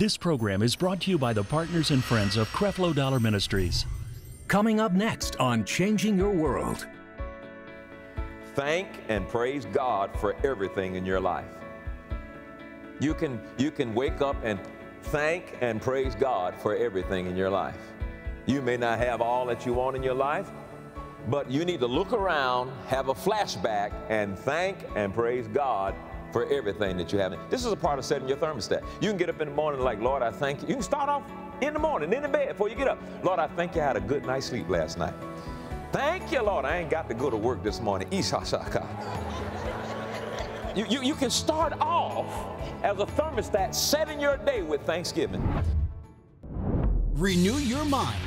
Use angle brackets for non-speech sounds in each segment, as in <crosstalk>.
This program is brought to you by the partners and friends of Creflo Dollar Ministries. Coming up next on Changing Your World. Thank and praise God for everything in your life. You can, you can wake up and thank and praise God for everything in your life. You may not have all that you want in your life, but you need to look around, have a flashback, and thank and praise God for everything that you have. This is a part of setting your thermostat. You can get up in the morning like, Lord, I thank you. You can start off in the morning, in the bed, before you get up. Lord, I thank you I had a good night's sleep last night. Thank you, Lord, I ain't got to go to work this morning. <laughs> Ishashaka. You, you, you can start off as a thermostat, setting your day with Thanksgiving. Renew your mind,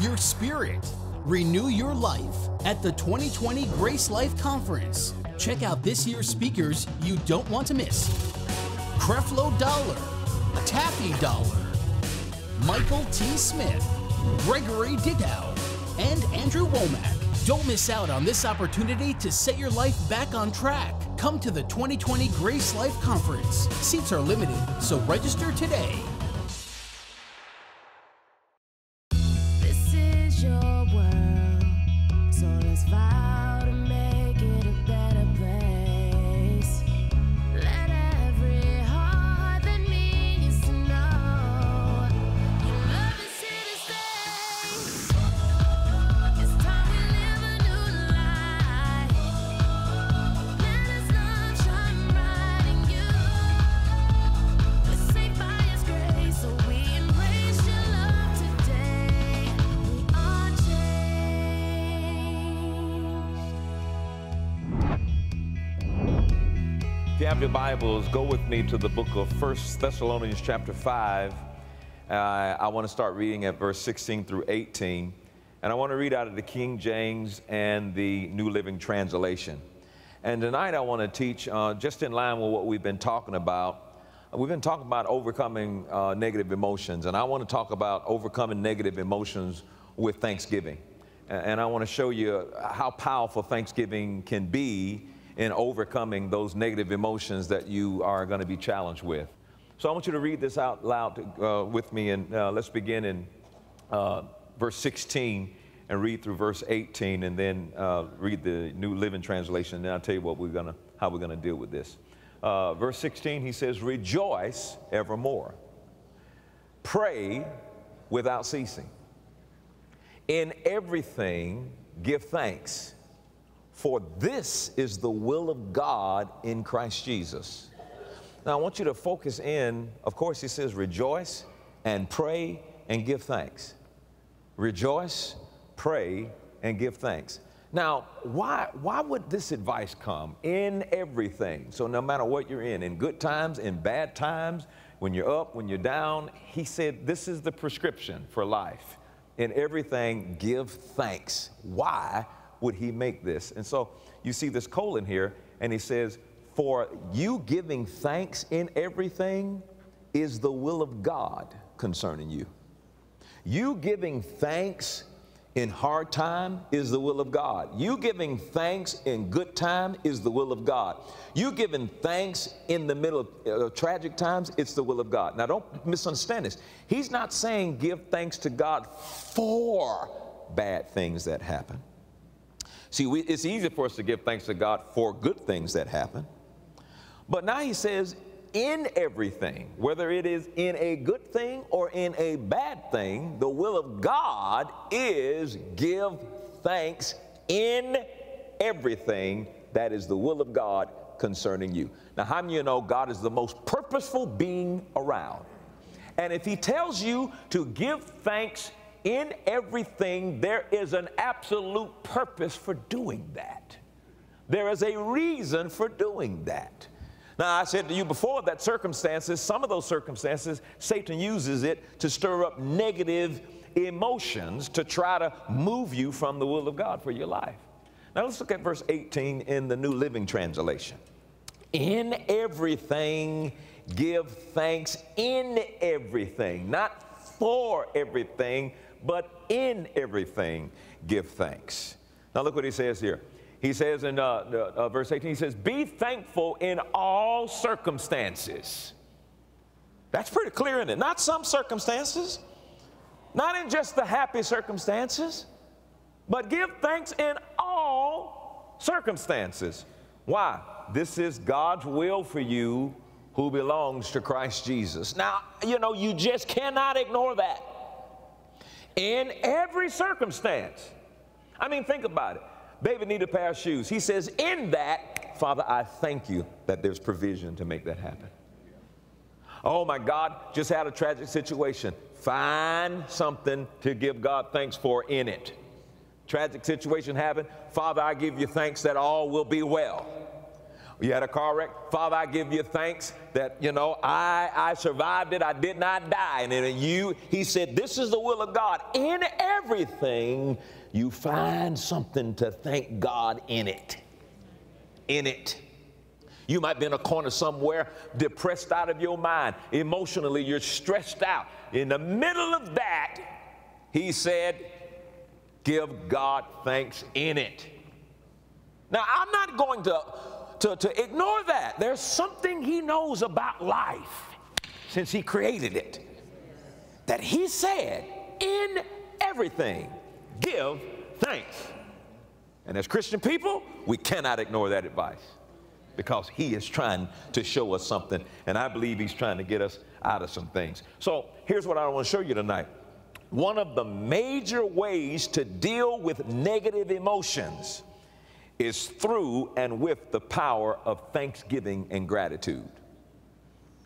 your spirit, renew your life at the 2020 Grace Life Conference. Check out this year's speakers you don't want to miss Creflo Dollar, Taffi Dollar, Michael T. Smith, Gregory Dickow, and Andrew Wommack. Don't miss out on this opportunity to set your life back on track. Come to the 2020 Grace Life Conference. Seats are limited, so register today. Have your Bibles, go with me to the book of First Thessalonians chapter 5. Uh, I want to start reading at verse 16 through 18. And I want to read out of the King James and the New Living Translation. And tonight I want to teach uh, just in line with what we've been talking about. We've been talking about overcoming uh, negative emotions, and I want to talk about overcoming negative emotions with Thanksgiving. And I want to show you how powerful Thanksgiving can be in overcoming those negative emotions that you are going to be challenged with. So I want you to read this out loud uh, with me, and uh, let's begin in uh, verse 16 and read through verse 18, and then uh, read the New Living Translation. And then I'll tell you what we're gonna, how we're going to deal with this. Uh, verse 16, he says, "Rejoice evermore, pray without ceasing." In everything, give thanks, for this is the will of God in Christ Jesus. Now, I want you to focus in, of course, he says, rejoice and pray and give thanks. Rejoice, pray, and give thanks. Now, why, why would this advice come in everything? So, no matter what you're in, in good times, in bad times, when you're up, when you're down, he said, this is the prescription for life in everything, give thanks. Why would he make this? And so you see this colon here, and he says, For you giving thanks in everything is the will of God concerning you. You giving thanks in hard time is the will of God. You giving thanks in good time is the will of God. You giving thanks in the middle of uh, tragic times, it's the will of God. Now, don't misunderstand this. He's not saying give thanks to God for bad things that happen. See, we, it's easy for us to give thanks to God for good things that happen. But now he says, in everything, whether it is in a good thing or in a bad thing, the will of God is give thanks in everything. That is the will of God concerning you. Now, how many of you know God is the most purposeful being around? And if He tells you to give thanks in everything, there is an absolute purpose for doing that. There is a reason for doing that. Now, I said to you before that circumstances, some of those circumstances, Satan uses it to stir up negative emotions to try to move you from the will of God for your life. Now, let's look at verse 18 in the New Living Translation. In everything, give thanks in everything, not for everything, but in everything, give thanks. Now, look what he says here. He says in uh, uh, verse 18, he says, Be thankful in all circumstances. That's pretty clear in it. Not some circumstances, not in just the happy circumstances, but give thanks in all circumstances. Why? This is God's will for you who belongs to Christ Jesus. Now, you know, you just cannot ignore that. In every circumstance. I mean, think about it. David needed a pair of shoes. He says, In that, Father, I thank you that there's provision to make that happen. Oh my God, just had a tragic situation. Find something to give God thanks for in it. Tragic situation happened. Father, I give you thanks that all will be well. You had a car wreck. Father, I give you thanks that, you know, I, I survived it. I did not die. And in you, he said, this is the will of God. In everything, you find something to thank God in it. In it. You might be in a corner somewhere, depressed out of your mind. Emotionally, you're stressed out. In the middle of that, he said, Give God thanks in it. Now, I'm not going to, to, to ignore that. There's something he knows about life since he created it that he said, In everything, give thanks. And as Christian people, we cannot ignore that advice because he is trying to show us something. And I believe he's trying to get us out of some things. So here's what I want to show you tonight. One of the major ways to deal with negative emotions is through and with the power of thanksgiving and gratitude.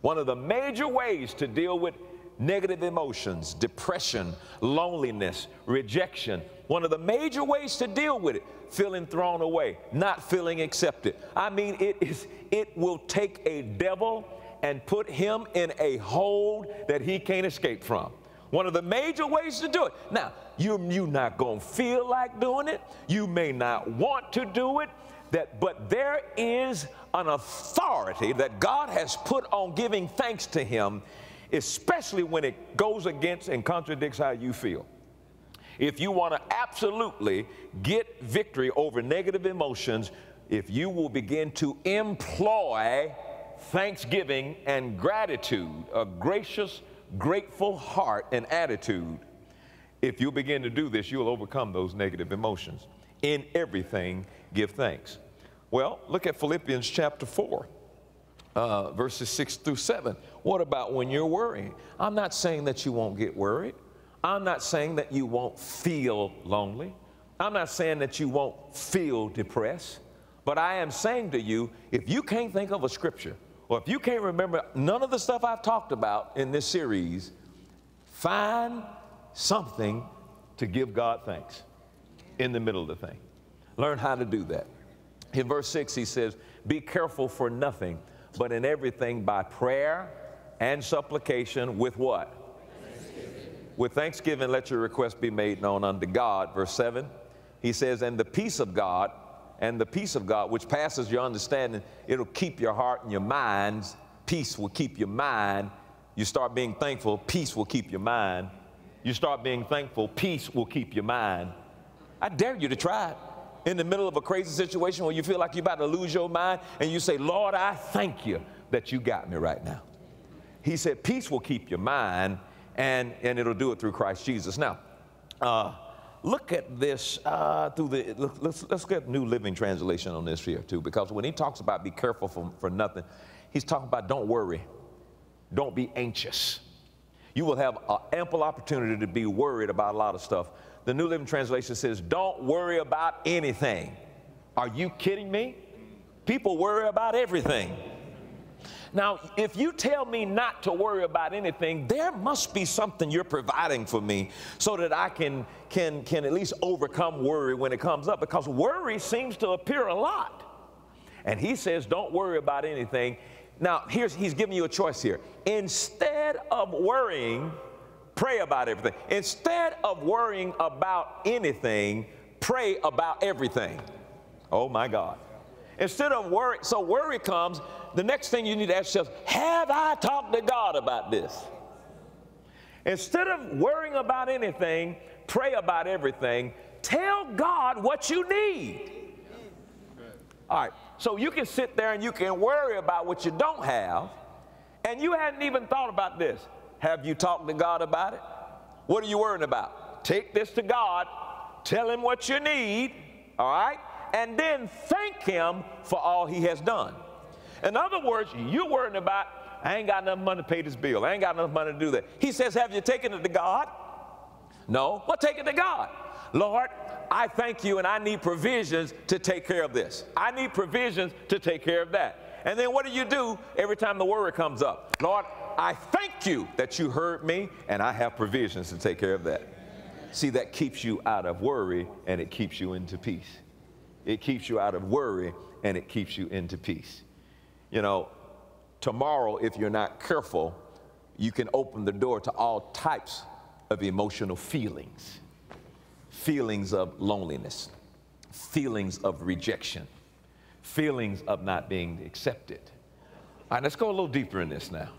One of the major ways to deal with negative emotions, depression, loneliness, rejection, one of the major ways to deal with it feeling thrown away, not feeling accepted. I mean, it is it will take a devil and put him in a hold that he can't escape from. One of the major ways to do it. Now, you you not gonna feel like doing it. You may not want to do it. That, but there is an authority that God has put on giving thanks to Him, especially when it goes against and contradicts how you feel if you want to absolutely get victory over negative emotions, if you will begin to employ thanksgiving and gratitude, a gracious, grateful heart and attitude, if you begin to do this, you'll overcome those negative emotions. In everything, give thanks. Well, look at Philippians chapter 4. Uh, verses 6 through 7. What about when you're worrying? I'm not saying that you won't get worried. I'm not saying that you won't feel lonely. I'm not saying that you won't feel depressed. But I am saying to you, if you can't think of a scripture, or if you can't remember none of the stuff I've talked about in this series, find something to give God thanks in the middle of the thing. Learn how to do that. In verse 6, he says, Be careful for nothing, but in everything by prayer and supplication with what? With thanksgiving, let your request be made known unto God. Verse 7, he says, And the peace of God, and the peace of God, which passes your understanding, it'll keep your heart and your minds. Peace will keep your mind. You start being thankful, peace will keep your mind. You start being thankful, peace will keep your mind. I dare you to try it. In the middle of a crazy situation where you feel like you're about to lose your mind, and you say, Lord, I thank you that you got me right now. He said, Peace will keep your mind and, and it'll do it through Christ Jesus. Now, uh, look at this uh, through the, look, let's, let's get New Living Translation on this here too, because when he talks about be careful for, for nothing, he's talking about don't worry, don't be anxious. You will have an ample opportunity to be worried about a lot of stuff. The New Living Translation says, don't worry about anything. Are you kidding me? People worry about everything. Now, if you tell me not to worry about anything, there must be something you're providing for me so that I can, can, can at least overcome worry when it comes up because worry seems to appear a lot. And he says, don't worry about anything. Now, here's, he's giving you a choice here. Instead of worrying, pray about everything. Instead of worrying about anything, pray about everything. Oh my God. Instead of worry, so worry comes, the next thing you need to ask yourself, have I talked to God about this? Instead of worrying about anything, pray about everything. Tell God what you need. All right, so you can sit there and you can worry about what you don't have, and you hadn't even thought about this, have you talked to God about it? What are you worrying about? Take this to God, tell Him what you need, all right? And then thank Him for all He has done. In other words, you're worrying about, I ain't got enough money to pay this bill. I ain't got enough money to do that. He says, Have you taken it to God? No. Well, take it to God. Lord, I thank you and I need provisions to take care of this. I need provisions to take care of that. And then what do you do every time the worry comes up? Lord, I thank you that you heard me and I have provisions to take care of that. See, that keeps you out of worry and it keeps you into peace. It keeps you out of worry and it keeps you into peace. You know, tomorrow, if you're not careful, you can open the door to all types of emotional feelings feelings of loneliness, feelings of rejection, feelings of not being accepted. All right, let's go a little deeper in this now.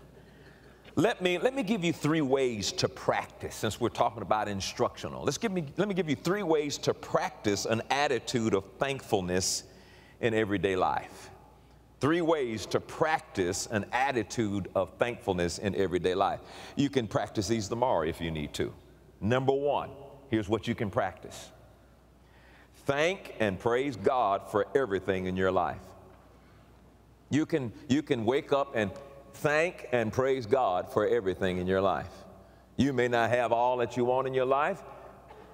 Let me, let me give you three ways to practice since we're talking about instructional. Let's give me, let me give you three ways to practice an attitude of thankfulness in everyday life. Three ways to practice an attitude of thankfulness in everyday life. You can practice these tomorrow if you need to. Number one, here's what you can practice thank and praise God for everything in your life. You can, you can wake up and thank and praise God for everything in your life. You may not have all that you want in your life,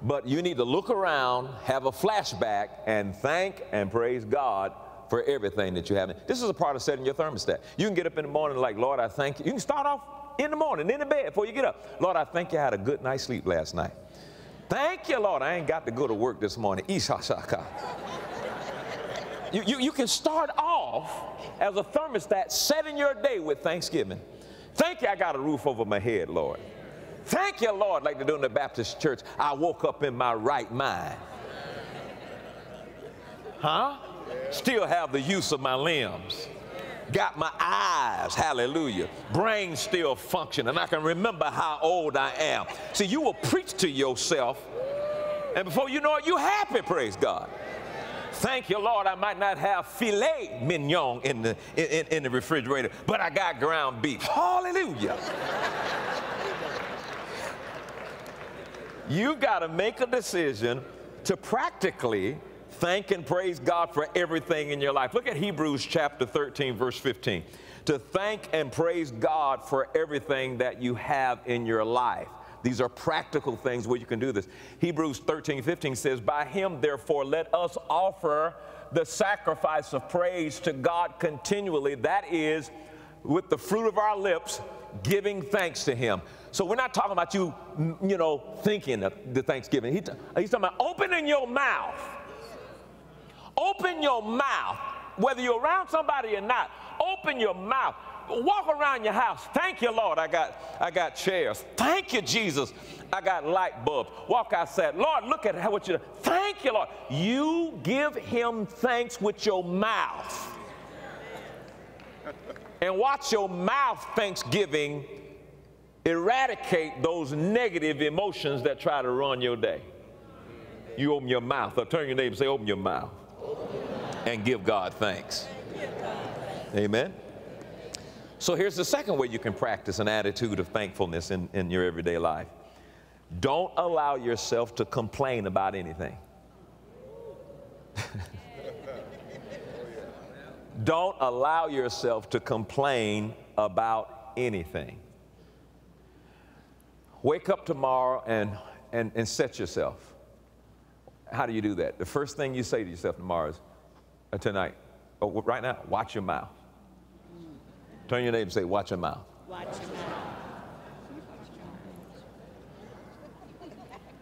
but you need to look around, have a flashback, and thank and praise God for everything that you have. This is a part of setting your thermostat. You can get up in the morning like, Lord, I thank you. You can start off in the morning, in the bed before you get up. Lord, I thank you I had a good night's sleep last night. Thank you, Lord. I ain't got to go to work this morning. Ishashaka. You, you, you can start off as a thermostat, setting your day with thanksgiving. Thank you, I got a roof over my head, Lord. Thank you, Lord, like they do in the Baptist church. I woke up in my right mind. Huh? Still have the use of my limbs. Got my eyes, hallelujah. Brain still functioning. I can remember how old I am. See, you will preach to yourself, and before you know it, you're happy, praise God. Thank you, Lord. I might not have filet mignon in the, in, in the refrigerator, but I got ground beef. Hallelujah. You've got to make a decision to practically thank and praise God for everything in your life. Look at Hebrews chapter 13, verse 15. To thank and praise God for everything that you have in your life. These are practical things where you can do this. Hebrews 13, 15 says, By him, therefore, let us offer the sacrifice of praise to God continually. That is, with the fruit of our lips, giving thanks to him. So we're not talking about you, you know, thinking of the Thanksgiving. He, he's talking about opening your mouth. Open your mouth, whether you're around somebody or not. Open your mouth walk around your house. Thank you, Lord. I got, I got chairs. Thank you, Jesus. I got light bulbs. Walk outside. Lord, look at how what you. Thank you, Lord. You give Him thanks with your mouth, and watch your mouth thanksgiving eradicate those negative emotions that try to run your day. You open your mouth. Or turn your neighbor and say, open your mouth, and give God thanks. Amen. So here's the second way you can practice an attitude of thankfulness in, in your everyday life. Don't allow yourself to complain about anything. <laughs> Don't allow yourself to complain about anything. Wake up tomorrow and, and, and set yourself. How do you do that? The first thing you say to yourself tomorrow is, tonight, oh, right now, watch your mouth. Turn your name and say, watch your mouth. Watch your mouth.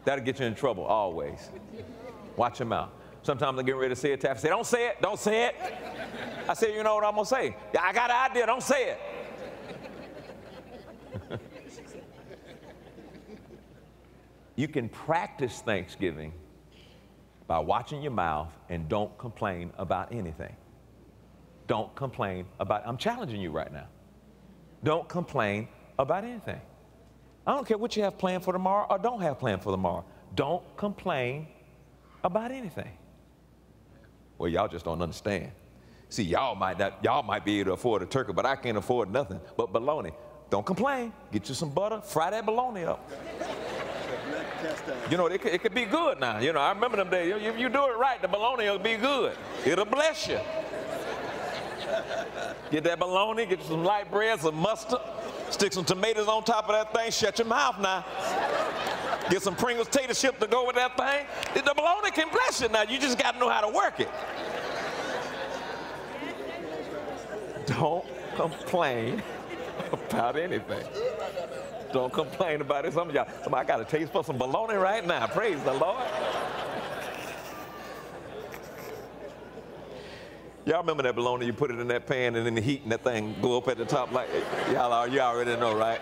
That'll get you in trouble always. Watch your mouth. Sometimes I'm getting ready to say it. I say, don't say it, don't say it. I say, you know what I'm gonna say? I got an idea, don't say it. <laughs> you can practice Thanksgiving by watching your mouth and don't complain about anything. Don't complain about, I'm challenging you right now. Don't complain about anything. I don't care what you have planned for tomorrow or don't have planned for tomorrow. Don't complain about anything. Well, y'all just don't understand. See, y'all might not, y'all might be able to afford a turkey, but I can't afford nothing but bologna. Don't complain. Get you some butter, fry that bologna up. You know, it could, it could be good now. You know, I remember them days. If you do it right, the bologna will be good. It'll bless you. Get that bologna, get some light bread, some mustard, stick some tomatoes on top of that thing, shut your mouth now. Get some Pringles tater chip to go with that thing. The bologna can bless you now. You just got to know how to work it. Don't complain <laughs> about anything. Don't complain about it. Some of y'all, somebody got a taste for some bologna right now. Praise the Lord. Y'all remember that bologna? You put it in that pan and then the heat and that thing go up at the top like y'all. Are, you already know, right?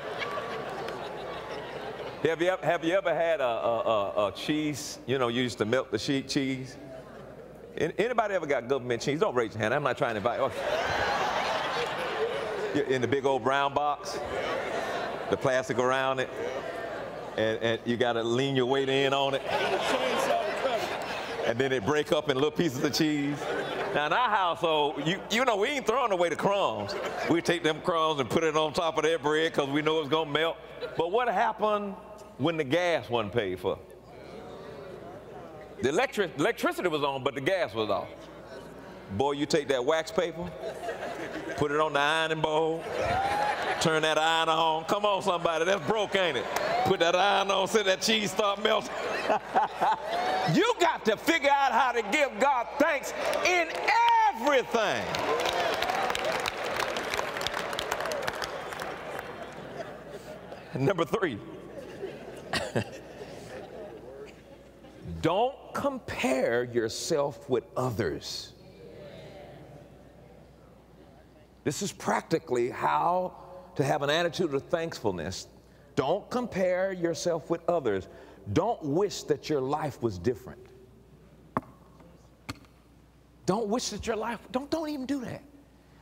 Have you, ever, have you ever had a, a, a, a, cheese? You know, you used to melt the sheet cheese. Anybody ever got government cheese? Don't raise your hand. I'm not trying to invite. Okay. In the big old brown box, the plastic around it, and, and you got to lean your weight in on it. And then it break up in little pieces of cheese. Now in our household, you, you know, we ain't throwing away the crumbs. We take them crumbs and put it on top of that bread because we know it's gonna melt. But what happened when the gas wasn't paid for? The electric, electricity was on, but the gas was off. Boy, you take that wax paper, put it on the ironing bowl, turn that iron on. Come on, somebody, that's broke, ain't it? Put that iron on, see that cheese start melting. <laughs> you got to figure out how to give God thanks in everything. Number three, <laughs> don't compare yourself with others. This is practically how to have an attitude of thankfulness. Don't compare yourself with others. Don't wish that your life was different. Don't wish that your life, don't, don't even do that.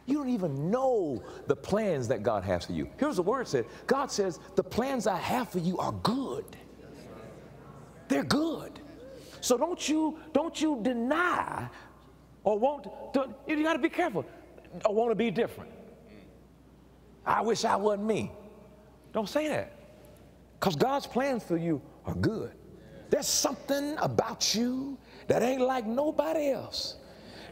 You don't even know the plans that God has for you. Here's the word said God says, The plans I have for you are good. They're good. So don't you don't you deny or want to, you got to be careful. Want to be different. I wish I wasn't me. Don't say that. Because God's plans for you are good. There's something about you that ain't like nobody else.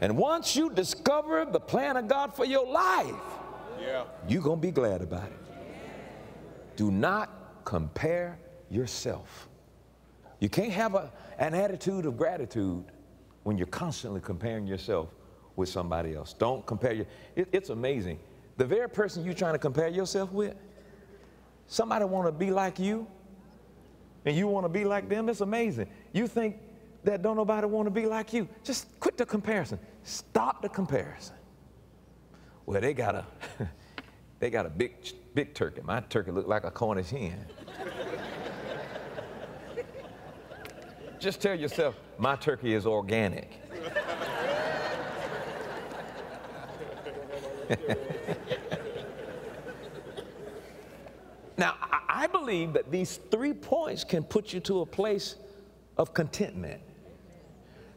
And once you discover the plan of God for your life, yeah. you're going to be glad about it. Do not compare yourself. You can't have a, an attitude of gratitude when you're constantly comparing yourself with somebody else. Don't compare your, it, it's amazing. The very person you're trying to compare yourself with, somebody want to be like you, and you want to be like them, it's amazing. You think that don't nobody want to be like you. Just quit the comparison. Stop the comparison. Well, they got a <laughs> they got a big big turkey. My turkey looked like a Cornish hen. <laughs> Just tell yourself, my turkey is organic. <laughs> now, I believe that these three points can put you to a place of contentment.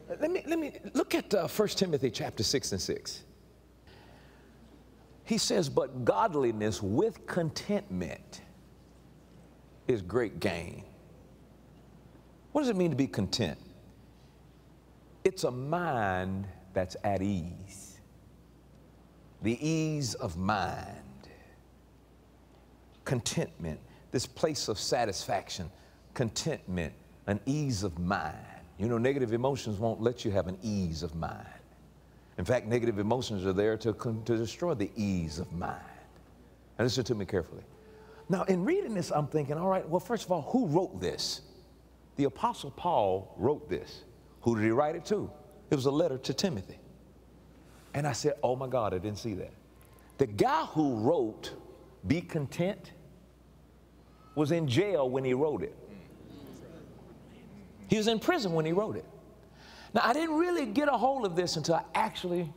Let me, let me look at uh, 1 Timothy chapter 6 and 6. He says, But godliness with contentment is great gain. What does it mean to be content? It's a mind that's at ease, the ease of mind, contentment, this place of satisfaction, contentment, an ease of mind. You know, negative emotions won't let you have an ease of mind. In fact, negative emotions are there to, to destroy the ease of mind. Now, listen to me carefully. Now, in reading this, I'm thinking, all right, well, first of all, who wrote this? The Apostle Paul wrote this. Who did he write it to? It was a letter to Timothy. And I said, oh my God, I didn't see that. The guy who wrote, Be Content, was in jail when he wrote it. He was in prison when he wrote it. Now, I didn't really get a hold of this until I actually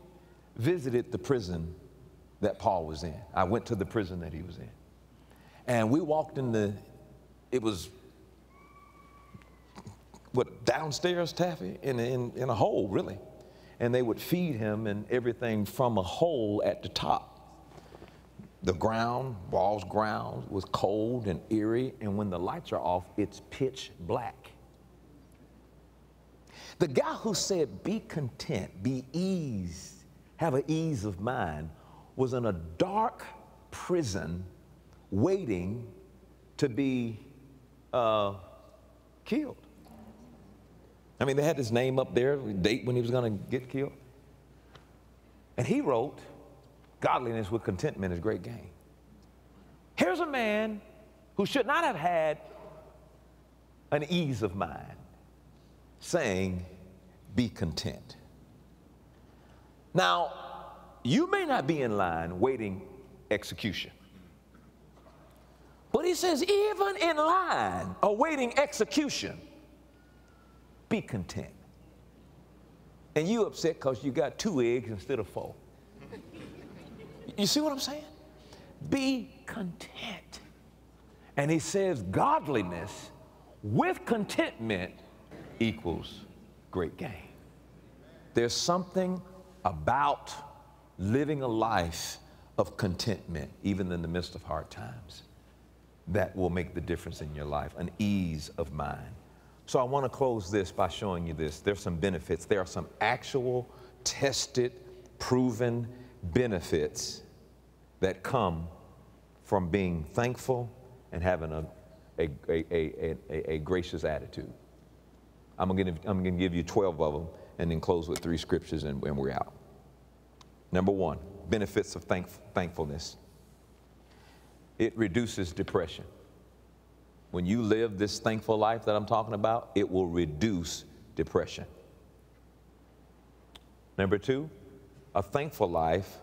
visited the prison that Paul was in. I went to the prison that he was in. And we walked in the, it was, what, downstairs, Taffi, in, in, in a hole, really. And they would feed him and everything from a hole at the top. The ground, Ball's ground, was cold and eerie, and when the lights are off, it's pitch black. The guy who said, Be content, be ease, have an ease of mind, was in a dark prison waiting to be uh, killed. I mean, they had his name up there, date when he was going to get killed. And he wrote, Godliness with contentment is great gain. Here's a man who should not have had an ease of mind saying, Be content. Now, you may not be in line waiting execution. But he says, even in line awaiting execution, be content. And you upset because you got two eggs instead of four. <laughs> You see what I'm saying? Be content. And he says, godliness with contentment equals great gain. There's something about living a life of contentment, even in the midst of hard times, that will make the difference in your life, an ease of mind. So I want to close this by showing you this. There's some benefits. There are some actual, tested, proven benefits that come from being thankful and having a, a, a, a, a gracious attitude. I'm going to give you 12 of them and then close with three scriptures and, and we're out. Number one, benefits of thank, thankfulness. It reduces depression. When you live this thankful life that I'm talking about, it will reduce depression. Number two, a thankful life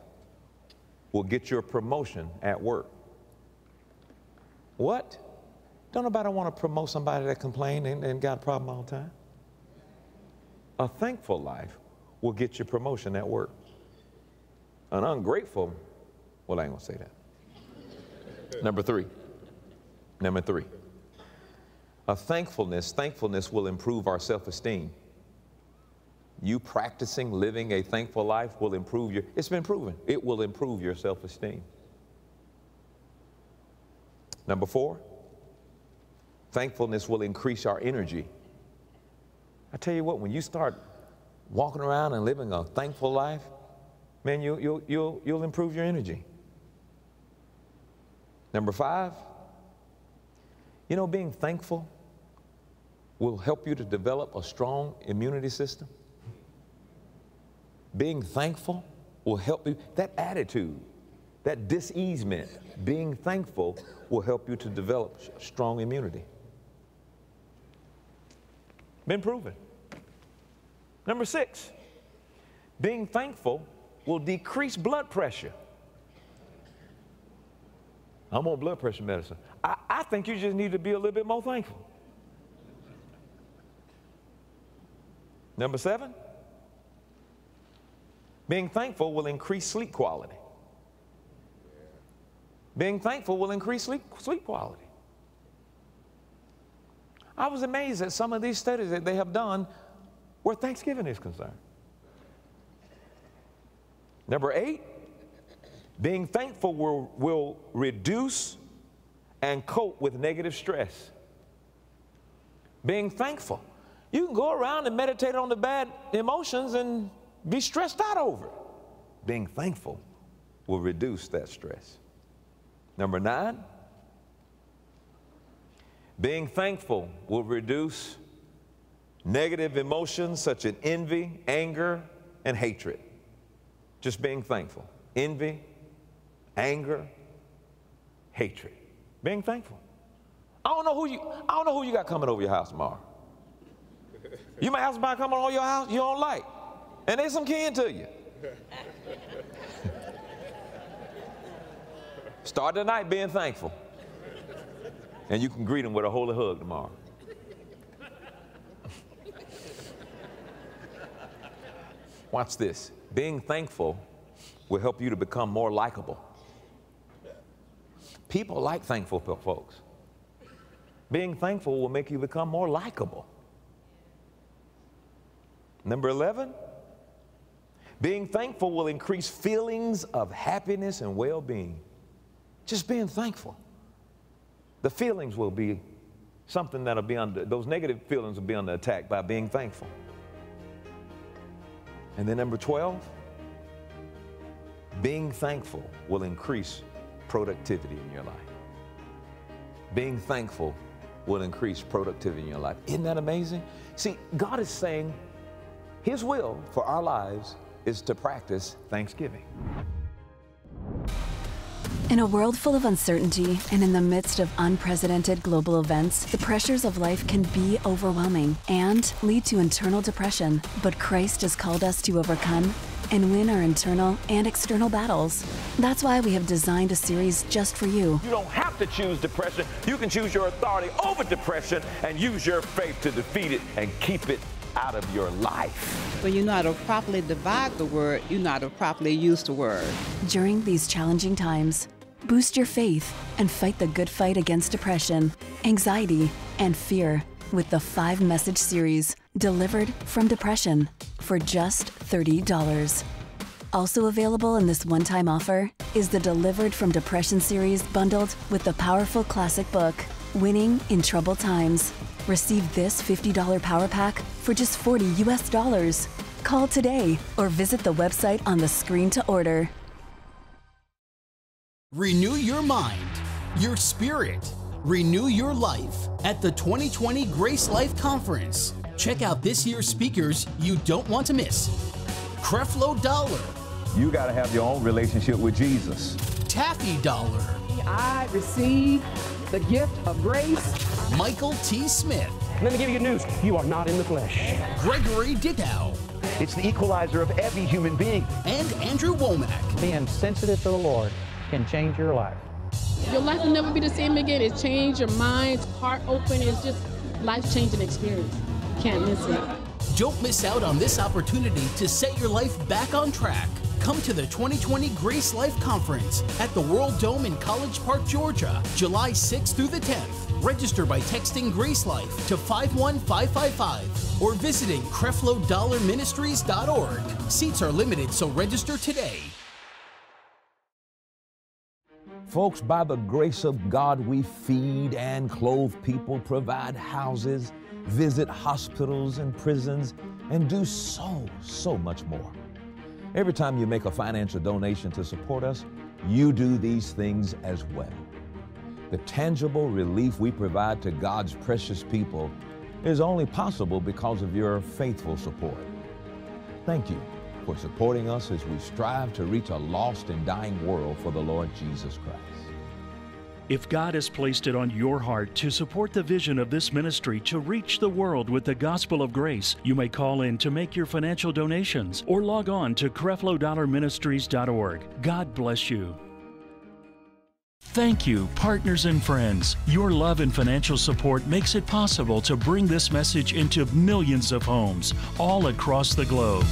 will get you a promotion at work. What? Don't nobody want to promote somebody that complained and, and got a problem all the time? A thankful life will get you promotion at work. An ungrateful, well, I ain't gonna say that. Number three. Number three. A thankfulness, thankfulness will improve our self-esteem. You practicing living a thankful life will improve your, it's been proven, it will improve your self-esteem. Number four, thankfulness will increase our energy. I tell you what, when you start walking around and living a thankful life, man, you, you'll, you'll, you'll improve your energy. Number five, you know, being thankful will help you to develop a strong immunity system. Being thankful will help you. That attitude, that diseasement, being thankful will help you to develop strong immunity. Been proven. Number six, being thankful will decrease blood pressure. I'm on blood pressure medicine. I, I think you just need to be a little bit more thankful. Number seven, being thankful will increase sleep quality. Being thankful will increase sleep, sleep quality. I was amazed at some of these studies that they have done where Thanksgiving is concerned. Number eight, being thankful will, will reduce and cope with negative stress. Being thankful. You can go around and meditate on the bad emotions and be stressed out over it. Being thankful will reduce that stress. Number nine, being thankful will reduce negative emotions such as envy, anger, and hatred. Just being thankful. Envy, anger, hatred. Being thankful. I don't know who you I don't know who you got coming over your house tomorrow. You might have somebody coming over your house you don't like. And they some kin to you. <laughs> Start the night being thankful. And you can greet them with a holy hug tomorrow. <laughs> Watch this. Being thankful will help you to become more likable. People like thankful folks. Being thankful will make you become more likable. Number 11, Being thankful will increase feelings of happiness and well being. Just being thankful. The feelings will be something that'll be under, those negative feelings will be under attack by being thankful. And then number 12, being thankful will increase productivity in your life. Being thankful will increase productivity in your life. Isn't that amazing? See, God is saying His will for our lives is to practice thanksgiving. In a world full of uncertainty and in the midst of unprecedented global events, the pressures of life can be overwhelming and lead to internal depression. But Christ has called us to overcome and win our internal and external battles. That's why we have designed a series just for you. You don't have to choose depression. You can choose your authority over depression and use your faith to defeat it and keep it out of your life. When you know how to properly divide the word, you know how to properly use the word. During these challenging times, boost your faith and fight the good fight against depression, anxiety, and fear with the five message series Delivered from Depression for just $30. Also available in this one time offer is the Delivered from Depression series bundled with the powerful classic book, Winning in Troubled Times. Receive this $50 power pack for just 40 US dollars. Call today or visit the website on the screen to order. Renew your mind, your spirit, renew your life at the 2020 Grace Life Conference. Check out this year's speakers you don't want to miss Creflo Dollar, You got to have your own relationship with Jesus. Taffi Dollar, I receive the gift of grace. Michael T. Smith, Let me give you news. You are not in the flesh. Gregory Dickow, It's the equalizer of every human being. and Andrew Wommack. being sensitive to the Lord can change your life. Your life will never be the same again. It changed your mind, heart open. It's just life changing experience. Can't miss it. Don't miss out on this opportunity to set your life back on track. Come to the 2020 Grace Life Conference at the World Dome in College Park, Georgia, July 6th through the 10th. Register by texting Grace Life to 51555 or visiting CrefloDollarMinistries.org. Seats are limited, so register today. Folks, by the grace of God, we feed and clothe people, provide houses, visit hospitals and prisons, and do so, so much more. Every time you make a financial donation to support us, you do these things as well. The tangible relief we provide to God's precious people is only possible because of your faithful support. Thank you for supporting us as we strive to reach a lost and dying world for the Lord Jesus Christ. If God has placed it on your heart to support the vision of this ministry to reach the world with the gospel of grace, you may call in to make your financial donations or log on to CrefloDollarMinistries.org. God bless you. Thank you, partners and friends. Your love and financial support makes it possible to bring this message into millions of homes all across the globe.